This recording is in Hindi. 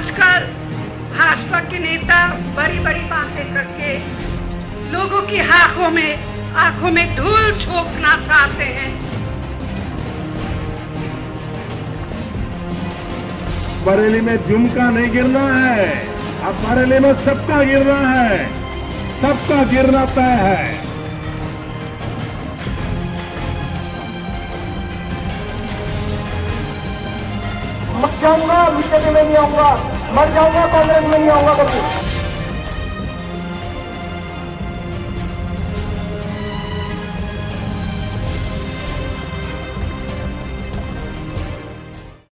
भाजपा के नेता बड़ी बड़ी बातें करके लोगों की आँखों में आँखों में धूल झोंकना चाहते हैं। बरेली में झुमका नहीं गिरना है। अब बरेली में सबका गिरना है। सबका गिरना तय है। जाऊँगा बीजेपी में नहीं आऊँगा। मर जाऊँगा कांग्रेस में नहीं आऊँगा कभी।